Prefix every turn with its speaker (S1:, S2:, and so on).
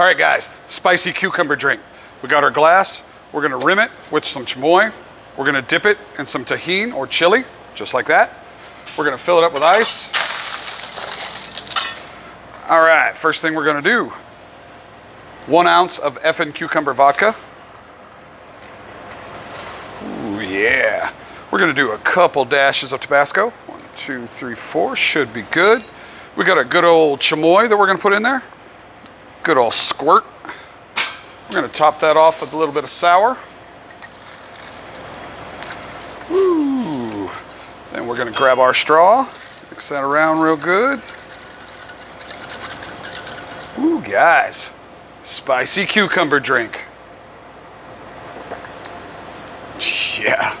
S1: All right, guys, spicy cucumber drink. We got our glass. We're gonna rim it with some chamoy. We're gonna dip it in some Tajín or chili, just like that. We're gonna fill it up with ice. All right, first thing we're gonna do, one ounce of Effen cucumber vodka. Ooh, yeah. We're gonna do a couple dashes of Tabasco. One, two, three, four, should be good. We got a good old chamoy that we're gonna put in there. Good old squirt. We're gonna top that off with a little bit of sour. Ooh. Then we're gonna grab our straw, mix that around real good. Ooh, guys, spicy cucumber drink. Yeah.